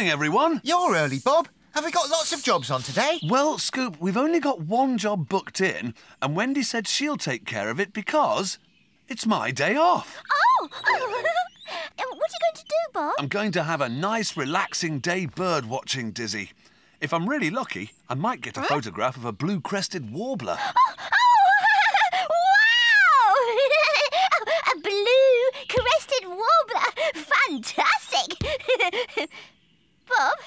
Morning, everyone. You're early, Bob. Have we got lots of jobs on today? Well, Scoop, we've only got one job booked in, and Wendy said she'll take care of it because it's my day off. Oh, what are you going to do, Bob? I'm going to have a nice, relaxing day bird watching, Dizzy. If I'm really lucky, I might get a photograph of a blue crested warbler. wow! Oh, a blue crested warbler. Fantastic. Bob,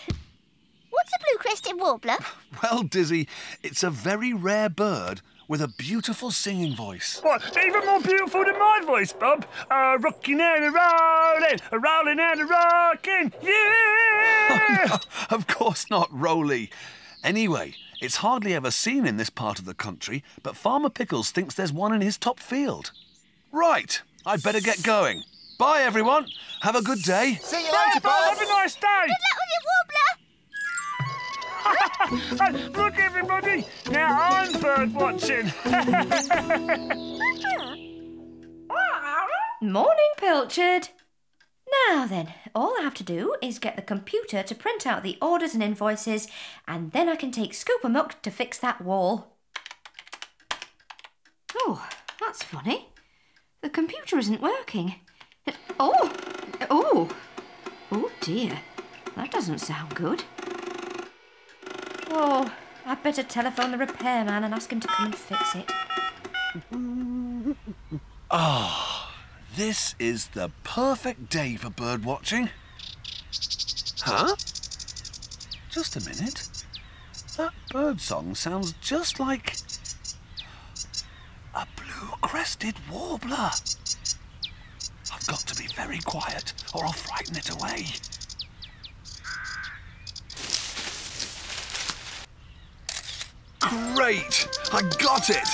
what's crested warbler? Well, Dizzy, it's a very rare bird with a beautiful singing voice. What, even more beautiful than my voice, Bob? A rocking and a rolling, a rolling and a rocking, yeah! of course not, Roly. Anyway, it's hardly ever seen in this part of the country, but Farmer Pickles thinks there's one in his top field. Right, I'd better get going. Bye, everyone. Have a good day. See you Bye, later, Bob, Bob. have a nice day! Good luck with your warbler. Look, everybody, now I'm bird watching. Morning, Pilchard. Now then, all I have to do is get the computer to print out the orders and invoices, and then I can take Scoop Muck to fix that wall. Oh, that's funny. The computer isn't working. Oh, oh, oh dear. That doesn't sound good. Oh, I'd better telephone the repairman and ask him to come and fix it. Ah, this is the perfect day for bird watching. Huh? Just a minute. That bird song sounds just like a blue crested warbler. I've got to be very quiet or I'll frighten it away. Great! I got it!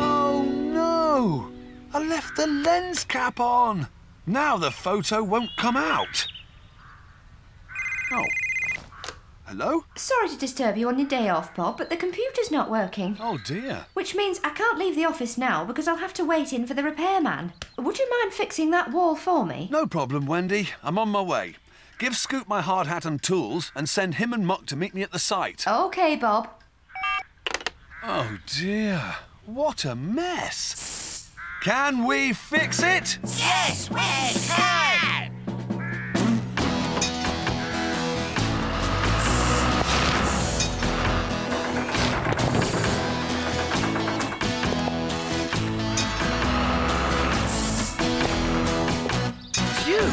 Oh no! I left the lens cap on! Now the photo won't come out. Oh. Hello? Sorry to disturb you on your day off, Bob, but the computer's not working. Oh dear. Which means I can't leave the office now because I'll have to wait in for the repairman. Would you mind fixing that wall for me? No problem, Wendy. I'm on my way. Give Scoop my hard hat and tools and send him and Muck to meet me at the site. Okay, Bob. Oh dear. What a mess. Can we fix it? Yes, we can! Phew.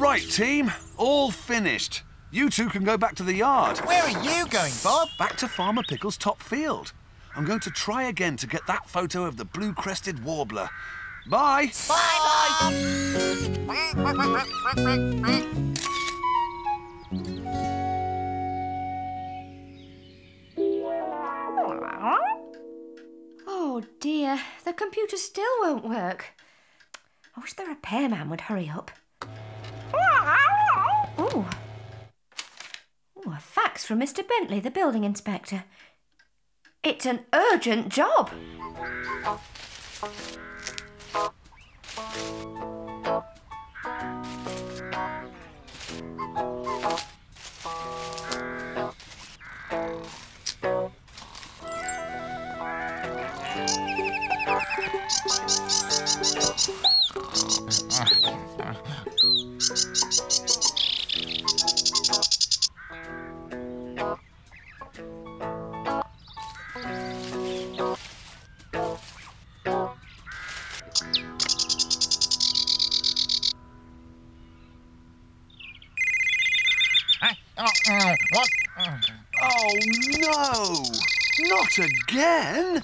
Right, team. All finished. You two can go back to the yard. Where are you going, Bob? Back to Farmer Pickle's top field. I'm going to try again to get that photo of the blue crested warbler. Bye. Bye, Bob. Oh dear, the computer still won't work. I wish the repairman would hurry up. Oh. Oh, a fax from Mr. Bentley, the building inspector. It's an urgent job. What? Oh no! Not again!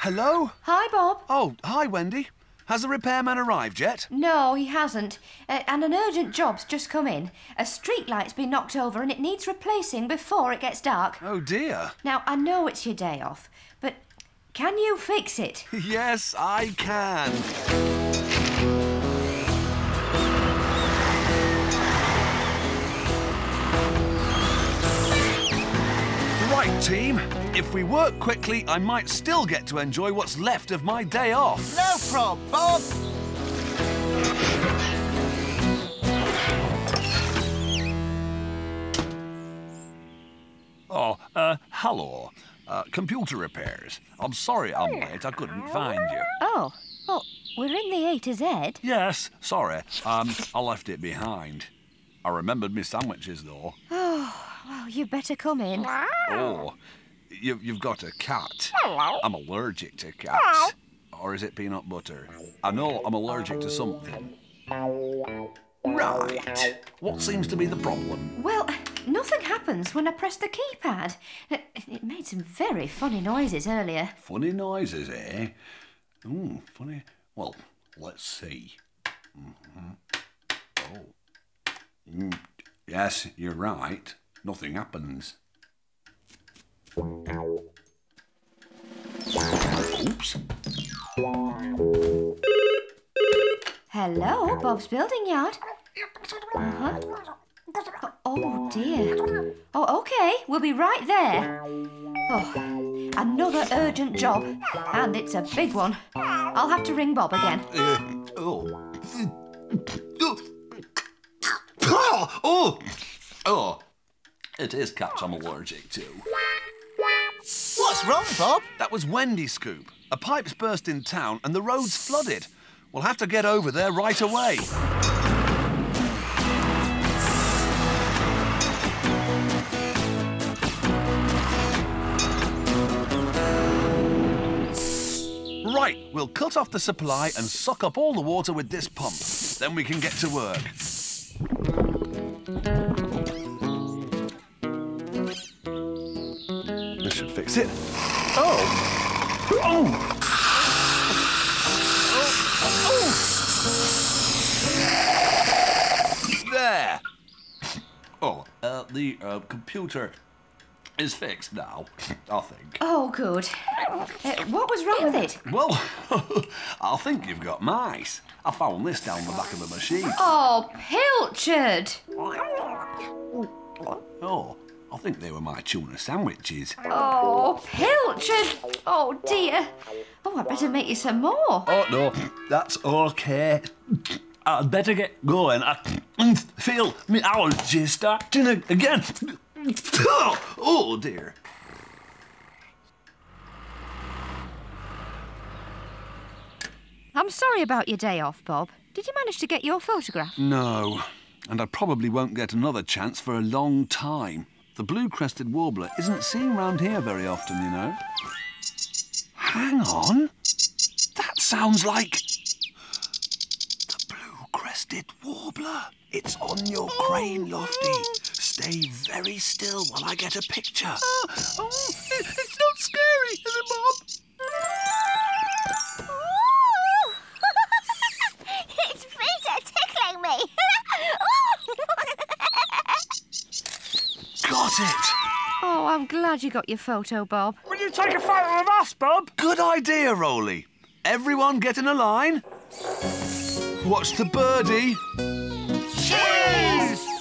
Hello? Hi, Bob. Oh, hi, Wendy. Has the repairman arrived yet? No, he hasn't. Uh, and an urgent job's just come in. A street light's been knocked over and it needs replacing before it gets dark. Oh dear. Now, I know it's your day off, but can you fix it? Yes, I can. Team. If we work quickly, I might still get to enjoy what's left of my day off. No problem, Bob. Oh, uh, hello. Uh, computer repairs. I'm sorry I'm late. I couldn't find you. Oh, well, we're in the A to Z. Yes, sorry. Um, I left it behind. I remembered my sandwiches, though. Oh, well, you better come in. Oh, you, you've got a cat. I'm allergic to cats. Or is it peanut butter? I know I'm allergic to something. Right. What seems to be the problem? Well, nothing happens when I press the keypad. It, made some very funny noises earlier. Funny noises, eh? Hmm, funny. Well, let's see. hmm Oh. Mm, yes, you're right. Nothing happens. Oops. Hello, Bob's building yard. Uh-huh. Oh dear. Oh, okay. We'll be right there. Oh, another urgent job, and it's a big one. I'll have to ring Bob again. Uh, oh. Oh, oh, oh. It is cats I'm allergic to. Wrong, Bob? That was Wendy Scoop. A pipe's burst in town and the road's flooded. We'll have to get over there right away. Right, we'll cut off the supply and suck up all the water with this pump. Then we can get to work. This should fix it. Oh! Oh! There! Oh, uh, the uh, computer is fixed now, I think. Oh, good. Uh, what was wrong with it? Well, I think you've got mice. I found this down the back of the machine. Oh, Pilchard! Oh, I think they were my tuna sandwiches. Oh, Pilchard! Oh, dear. Oh, I better make you some more. Oh, no, that's okay. I'd better get going. I feel my allergies starting again. Oh, oh, dear. I'm sorry about your day off, Bob. Did you manage to get your photograph? No, and I probably won't get another chance for a long time. The blue-crested warbler isn't seen round here very often, you know. Hang on. That sounds like the blue-crested warbler. It's on your crane, Lofty. Stay very still while I get a picture. Oh, oh, I'm glad you got your photo, Bob. Will you take a photo of us, Bob? Good idea, Roly. Everyone get in a line. Watch the birdie. Cheese!